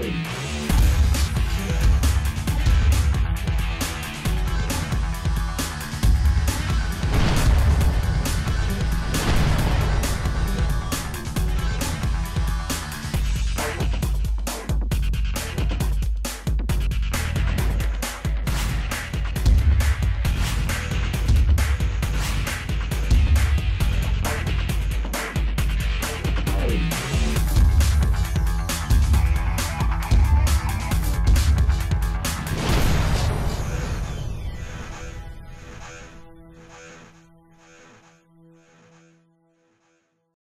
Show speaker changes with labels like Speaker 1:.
Speaker 1: Bye.